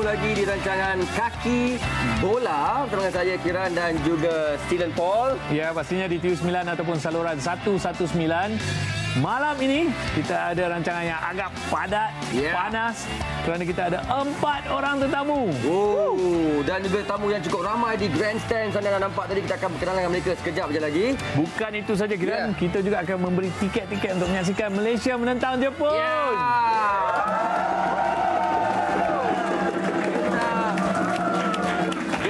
bertemu lagi di rancangan Kaki Bola bersama saya Kiran dan juga Steven Paul. Ya, pastinya di TV9 ataupun saluran 119. Malam ini kita ada rancangan yang agak padat, Ya. panas kerana kita ada empat orang tetamu. Oh, dan juga tamu yang cukup ramai di grandstand sana dah nampak tadi kita akan berkenalan dengan mereka sekejap je lagi. Bukan itu saja. Kiran, kita juga akan memberi tiket-tiket untuk menyaksikan Malaysia menentang Jepun. Kita,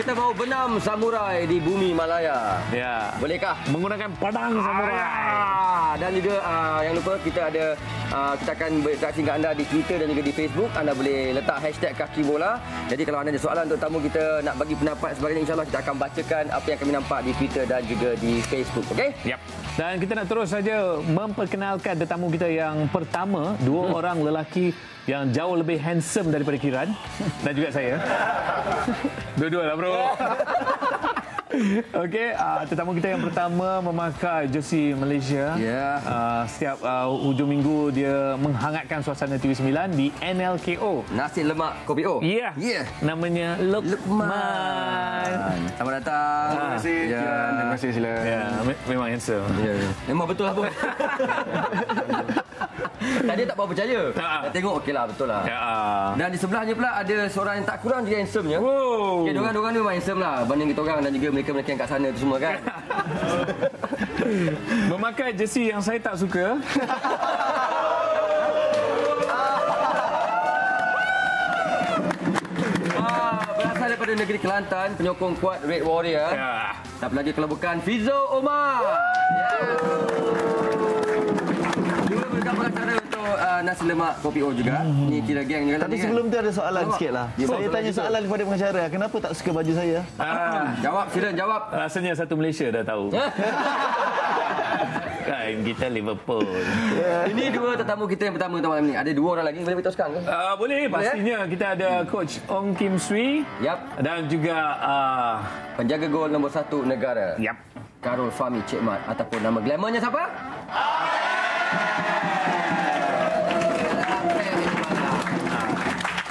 kita mau benam samurai di bumi Malaya. Ya. Bolehkah? Menggunakan padang samurai. Ah, dan juga uh, yang lupa kita ada uh, kita akan berinteraksi dengan anda di Twitter dan juga di Facebook. Anda boleh letak hashtag kaki bola. Jadi kalau anda ada soalan untuk tamu kita nak bagi pendapat sebagainya insyaAllah kita akan bacakan apa yang kami nampak di Twitter dan juga di Facebook. Okey? Yap. Dan kita nak terus saja memperkenalkan tetamu kita yang pertama, dua Hmm. orang lelaki yang jauh lebih handsome daripada Kiran dan juga saya. Dua-dua lah bro. Okey, uh, tetamu kita yang pertama memakai jersey Malaysia. Ya. Uh, setiap uh, hujung minggu dia menghangatkan suasana TV9 di NLKO. Nasi lemak kopi O. Ya. Yeah. Namanya Lukman. Lukman. Selamat datang. Terima kasih, Ya. Kiran. Terima kasih, sila. Ya, me- memang handsome. Ya, ya. Memang betul lah pun. Tadi tak berapa percaya. Tak. Dah tengok okey lah betul lah. Ya. uh, Dan di sebelahnya pula ada seorang yang tak kurang juga handsome-nya. Wow. Okay, diorang-diorang ni memang handsome lah Banding kita orang dan juga mereka-mereka yang kat sana tu semua kan Memakai jersey yang saya tak suka. ah, Berasal daripada negeri Kelantan Penyokong kuat Red Warrior Ya. Siapa lagi kalau bukan Fizo Omar nasi lemak kopi O juga Ni kira geng juga Tapi tadi sebelum kan? tu ada soalan Alamak. sikit lah. Ya, Saya betul, tanya betul. soalan kepada pengacara. Kenapa tak suka baju saya? ah, Jawab silakan jawab Rasanya satu Malaysia dah tahu. kan kita Liverpool. Ini dua tetamu kita yang pertama malam ni Ada dua orang lagi boleh beritahu sekarang ke? Uh, boleh, pastinya kita ada coach Ong Kim Sui Yap dan juga uh, Penjaga gol nombor satu negara yap. Karol Fahmi Cik Mat Ataupun nama glamournya siapa?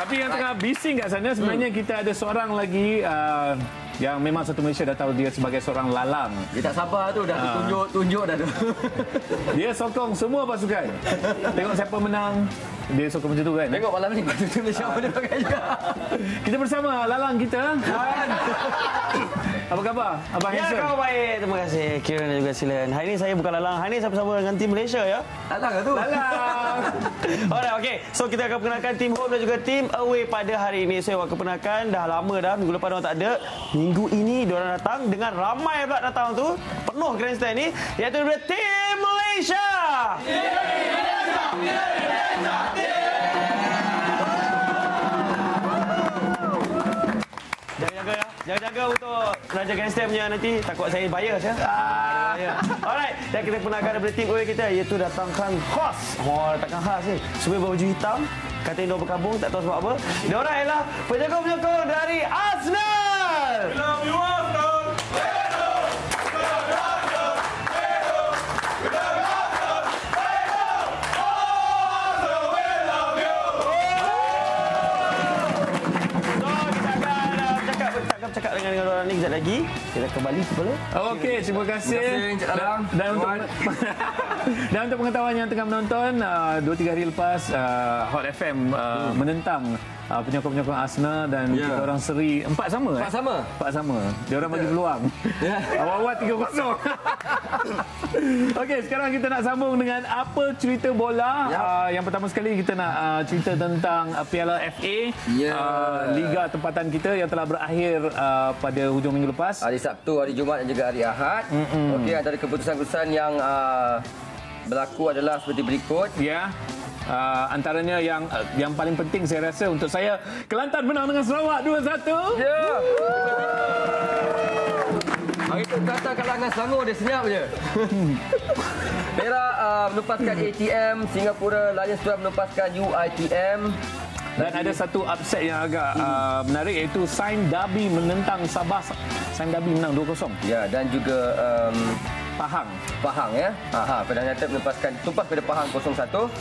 Tapi yang tengah bising kat sana sebenarnya kita ada seorang lagi uh, yang memang satu Malaysia dah tahu dia sebagai seorang lalang. Dia tak sabar tu dah Ah. tunjuk-tunjuk dah tu. Dia sokong semua pasukan. Tengok siapa menang, dia sokong macam tu kan. Tengok malam ni baju tu Malaysia boleh pakai juga. Kita bersama lalang kita. Apa khabar? Abang Ya, handsome. kau baik. Terima kasih Kieran dan juga Silen. Hari ini saya bukan lalang. Hari ini saya bersama dengan tim Malaysia ya. Alang ke tu? Lalang. Alright, okey. So kita akan perkenalkan tim home dan juga tim away pada hari ini. Saya akan perkenalkan dah lama dah minggu lepas orang tak ada. Minggu ini diorang datang dengan ramai pula datang tu. Penuh grandstand ni iaitu daripada tim Malaysia. Jaga-jaga ya. Jaga-jaga untuk Raja Grandstand punya nanti. Takut saya bias ya. Ah, ya. Alright. Dan kita penangkan daripada tim away kita iaitu datangkan khas. Oh, datangkan khas ni. Semua berbaju hitam. Kata Indo berkabung. Tak tahu sebab apa. Dia orang ialah penyokong-penyokong dari Kita kembali kepala. Okey, terima kasih. Terima. Dan, dan untuk dan untuk pengetahuan yang tengah menonton, uh, dua tiga hari lepas uh, Hot FM uh, menentang uh, penyokong-penyokong Arsenal dan. Ya. kita orang seri empat sama Empat eh? sama? Empat sama. Dia orang bagi peluang. Ya. Awal-awal 3-0. Okey, sekarang kita nak sambung dengan apa cerita bola. Ya. Uh, yang pertama sekali kita nak uh, cerita tentang uh, Piala FA. Ya. Uh, Liga tempatan kita yang telah berakhir uh, pada hujung minggu lepas. Hari Sabtu, hari Jumaat dan juga hari Ahad. Okey, antara keputusan-keputusan yang uh, berlaku adalah seperti berikut. Ya. Uh, antaranya yang uh, yang paling penting saya rasa untuk saya Kelantan menang dengan Sarawak 2-1. Ya. Hari itu kata kalangan Selangor dia senyap je. Perak uh, melepaskan ATM, Singapura Lions Club melepaskan UITM. Dan ada satu upset yang agak uh, menarik iaitu Sain Dhabi menentang Sabah. Sain Dhabi menang 2-0. Ya, dan juga um, Pahang. Pahang ya. Aha, Padang United melepaskan tumpas kepada Pahang 0-1.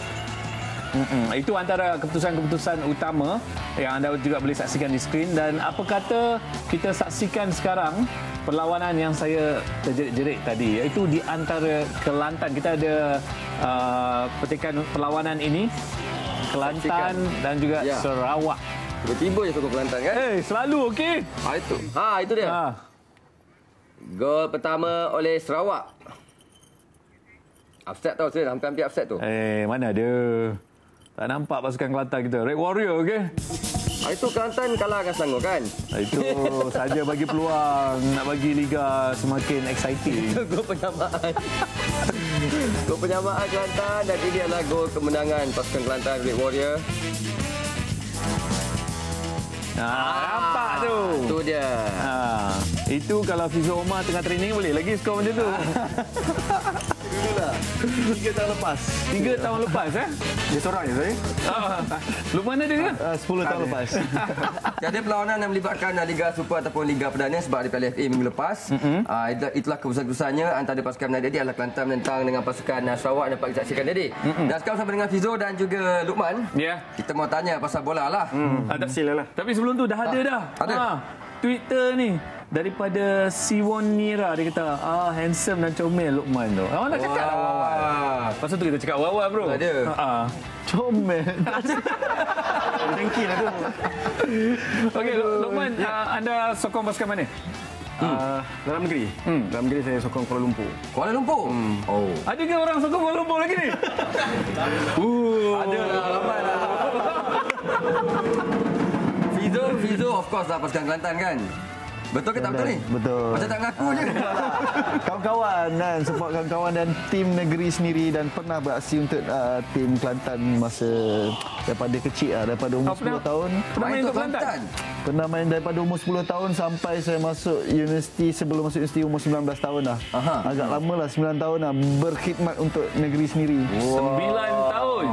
Mm-mm. Itu antara keputusan-keputusan utama yang anda juga boleh saksikan di skrin dan apa kata kita saksikan sekarang perlawanan yang saya terjerit-jerit tadi iaitu di antara Kelantan kita ada uh, petikan perlawanan ini Kelantan dan juga Ya. Sarawak. Tiba-tiba je sokong Kelantan kan? Eh, selalu okey. Ha itu. Ha itu dia. Ha. Gol pertama oleh Sarawak. Upset tau Sir, hampir-hampir upset tu. Eh, mana ada. Tak nampak pasukan Kelantan kita. Red Warrior okey. Ha itu Kelantan kalah dengan Selangor kan? Itu saja bagi peluang nak bagi liga semakin exciting. gol penyamaan. gol penyamaan Kelantan dan ini adalah gol kemenangan pasukan Kelantan Red Warrior. Nah, nampak tu. Tu dia. Ha, itu kalau Fizo Omar tengah training boleh lagi skor macam tu. Tiga tahun lepas. Tiga tahun lepas eh. Dia seorang je saya. Ah, Lukman ada ke? Uh, 10 tahun lepas. Tiada perlawanan yang melibatkan Liga Super ataupun Liga Perdana sebab di Piala FA minggu lepas. Mm-hmm. Uh, itulah, keputusan-keputusannya antara pasukan Menadi adalah Kelantan menentang dengan pasukan Sarawak dapat disaksikan tadi. Mm-hmm. Dan sekarang sama dengan Fizo dan juga Lukman. Ya. Kita mau tanya pasal bola lah. Mm. Ada Silalah. Tapi sebelum tu dah ada dah. ada. Ha, Twitter ni daripada Siwon Nira dia kata ah handsome dan comel Lukman tu. Awak nak cakap lah awal. Pasal tu kita cakap awal bro. Ada. Ha. Comel. Dengki lah tu. Okey, Luk- Lukman, uh, anda sokong pasukan mana? Uh, dalam negeri. Hmm. Dalam negeri saya sokong Kuala Lumpur. Kuala Lumpur. Mm. Oh. Ada ke orang sokong Kuala Lumpur lagi ni? uh, Ada lah, ramai lah. Fizo, Fizo of course lah pasukan Kelantan kan? Betul ke tak betul ni? Betul. Macam tak ngaku je. Kawan-kawan dan support kawan-kawan dan tim negeri sendiri dan pernah beraksi untuk uh, tim Kelantan masa daripada kecil lah, daripada umur Oh, pernah- 10 tahun. Pernah main untuk Kelantan? Pernah main daripada umur 10 tahun sampai saya masuk universiti sebelum masuk universiti umur 19 tahun lah. Aha. Agak lama lah 9 tahun lah berkhidmat untuk negeri sendiri. Sembilan tahun.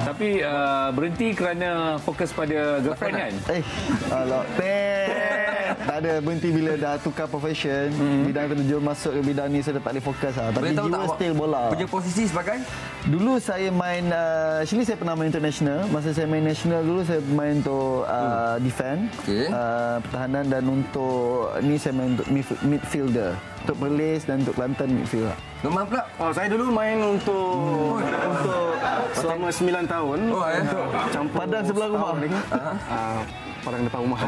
Tapi uh, berhenti kerana fokus pada girlfriend kan? Eh, alah, teh. Tak ada berhenti bila dah tukar profession. Hmm. Bidang terjun masuk ke bidang ni saya dah tak boleh fokus lah. Tapi Boleh jiwa tak still bola. Punya posisi sebagai? Dulu saya main, uh, actually saya pernah main international. Masa saya main national dulu saya main untuk uh, defend, Okey. uh, pertahanan dan untuk ni saya main untuk midf- midfielder. Untuk Perlis dan untuk Kelantan midfield. Lukman pula? Oh, saya dulu main untuk untuk selama 9 tahun. Oh, eh. Campur Padang sebelah rumah. Uh, padang depan rumah.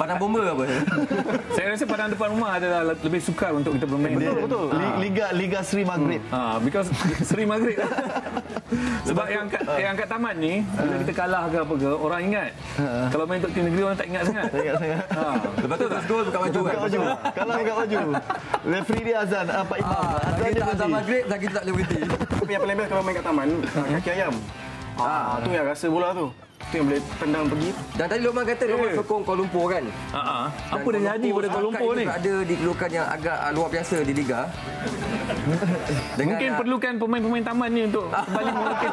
Padang bomba apa? Saya rasa padang depan rumah adalah lebih sukar untuk kita bermain. Betul, dia. betul. Li- Liga Liga Sri Maghrib. Ah, because Seri Maghrib. Sebab yang kat, yang kat taman ni, bila kita kalah ke apa ke, orang ingat. Kalau main untuk tim negeri, orang tak ingat sangat. Saya ingat sangat. Ha. Lepas tu terus gol buka baju kan? Buka baju. Kalau buka baju. Referee dia azan. Ah, Pak Imam. Ah, azan kita dia tak berhenti. maghrib kita tak boleh berhenti. Tapi yang paling best kalau main kat taman, uh, kaki ayam. Ah, tu yang rasa bola tu. Tu yang boleh tendang pergi. Dan tadi Lukman kata Lukman Eh. sokong Kuala Lumpur kan? Ha, ha. Dan Apa dah jadi pada Kuala Lumpur ni? Ada di kedudukan yang agak ah, luar biasa di Liga. Dengan, Mungkin ah, perlukan pemain-pemain taman ni untuk kembali mengukir.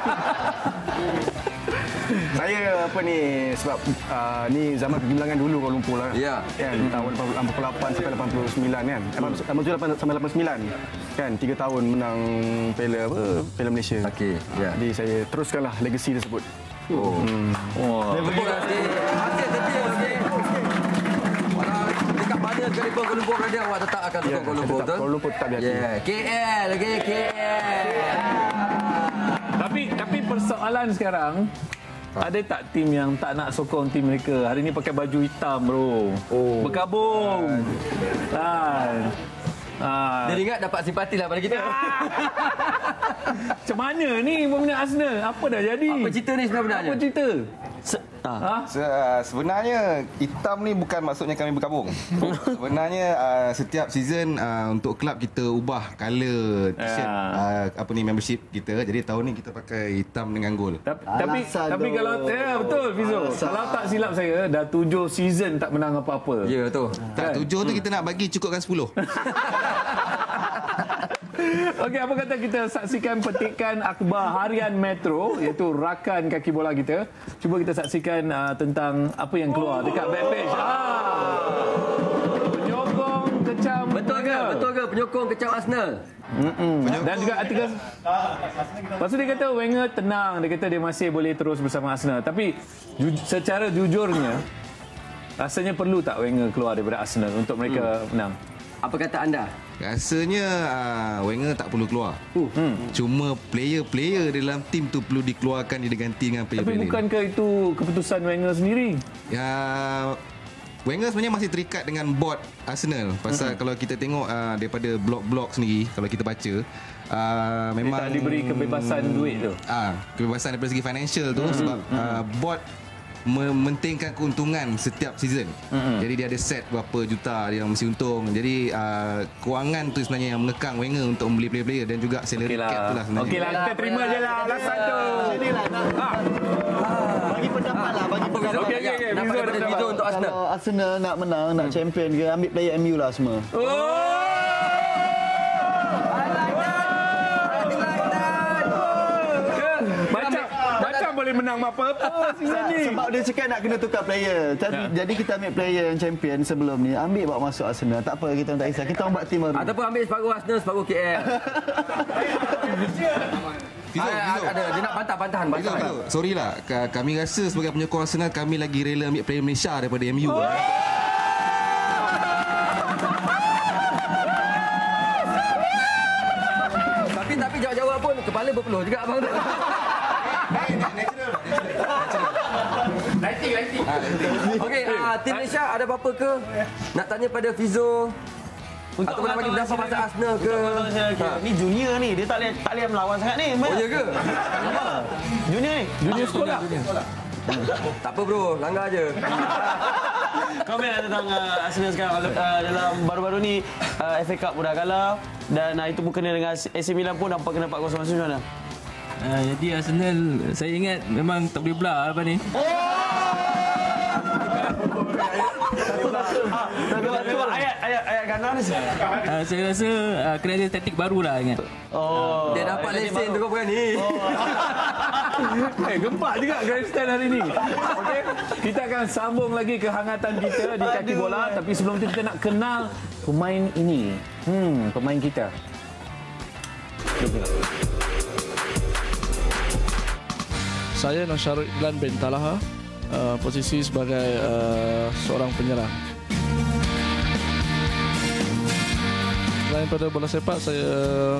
Saya apa ni sebab uh, ni zaman kegemilangan dulu Kuala Lumpur lah. Ya. Kan tahun 88 sampai 89 kan. Eh, 88 sampai 89 kan 3 tahun menang Piala apa? Piala Malaysia. Okey, ya. Jadi saya teruskanlah legasi tersebut. Oh. Wah. Hasil okey. Walau dekat mana sekalipun Kuala Lumpur berada awak tetap akan sokong Kuala Lumpur tetap betul? Kuala Lumpur tetap di hati. Yeah. KL, okey KL. Tapi tapi persoalan sekarang ada tak tim yang tak nak sokong tim mereka? Hari ni pakai baju hitam, bro. Oh. Berkabung. Kan. Ha. Dia ingat dapat simpati lah pada kita. Macam mana ni peminat Arsenal? Apa dah jadi? Apa cerita ni sebenarnya? Apa cerita? Ha? Se- uh, sebenarnya hitam ni bukan maksudnya kami berkabung. sebenarnya uh, setiap season uh, untuk kelab kita ubah color t-shirt Ya. uh, apa ni membership kita. Jadi tahun ni kita pakai hitam dengan gold. Tapi tapi, Alasan tapi kalau ya betul Fizo. Kalau tak silap saya dah tujuh season tak menang apa-apa. Ya, betul. Tak tujuh tu kita nak bagi cukupkan 10. Okey, apa kata kita saksikan petikan akhbar harian Metro iaitu rakan kaki bola kita. Cuba kita saksikan uh, tentang apa yang keluar dekat backpage. Ah. Penyokong kecam Betul ke? Betul ke? Penyokong kecam Arsenal. Dan juga artikel Lepas tu dia kata Wenger tenang Dia kata dia masih boleh terus bersama Arsenal Tapi ju, secara jujurnya Rasanya perlu tak Wenger keluar daripada Arsenal Untuk mereka menang Apa kata anda? Rasanya uh, Wenger tak perlu keluar. Uh. Hmm. Cuma player-player dalam tim tu perlu dikeluarkan dia diganti dengan Tapi player-player. bukankah itu keputusan Wenger sendiri Ya Wenger sebenarnya masih terikat dengan board Arsenal pasal mm-hmm. kalau kita tengok uh, daripada blog-blog sendiri kalau kita baca uh, Dia memang tak diberi kebebasan duit tu Ah, kebebasan daripada segi financial tu sebab uh, board mementingkan keuntungan setiap season. Mm-hmm. Jadi dia ada set berapa juta dia mesti untung. Jadi uh, kewangan tu sebenarnya yang mengekang Wenger untuk membeli player-player dan juga salary Okey cap tu lah lah sebenarnya. Okey lah kita terima je lah alasan tu Inilah nak bagi pendapat lah, bagi pendapat. Okey, okey, daripada ada Fizo pendapat. untuk Arsenal. Kalau Arsenal nak menang, nak champion ke, ambil player MU lah semua. Oh Macam Macam boleh menang apa-apa season ni Sebab dia cakap nak kena tukar player. Jadi, jadi kita ambil player yang champion sebelum ni, ambil bawa masuk Arsenal. Tak apa, kita tak kisah. Kita orang buat tim baru. Ataupun ambil separuh Arsenal, separuh KL. Ah, ada dia nak bantah-bantahan, Fizo, bantahan. Fizo. Sorry lah, Ka- kami rasa sebagai penyokong Arsenal kami lagi rela ambil player Malaysia daripada MU. Oh. Tapi tapi jawab-jawab pun kepala berpeluh juga abang tu. Lighting, lighting. Okey, uh, tim Malaysia ada apa-apa ke? Nak tanya pada Fizo? Untuk Atau nak bagi pendapat pasal Arsenal ke? Ha. Ni junior ni, dia tak boleh tak boleh melawan sangat ni. Oh, ya ke? Junior ni. Junior sekolah Tak apa bro, langgar je. Komen lah tentang uh, Arsenal sekarang uh, dalam baru-baru ni uh, FA Cup pun dah kalah dan uh, itu pun kena dengan AC Milan pun nampak kena 4-0 macam mana? Uh, jadi Arsenal saya ingat memang tak boleh belah apa ni. Cuba, cuba ayat ayat ayat ganas. Uh, saya rasa uh, kena ada taktik baru lah ingat. Oh. Dia dapat lesen tu kau berani. Eh gempak juga grandstand hari ni Okey Kita akan sambung lagi kehangatan kita di kaki bola Tapi sebelum itu kita nak kenal pemain ini Hmm, pemain kita Saya Nasyarul Iklan bin Talaha uh, Posisi sebagai uh, seorang penyerang. Selain pada bola sepak Saya uh,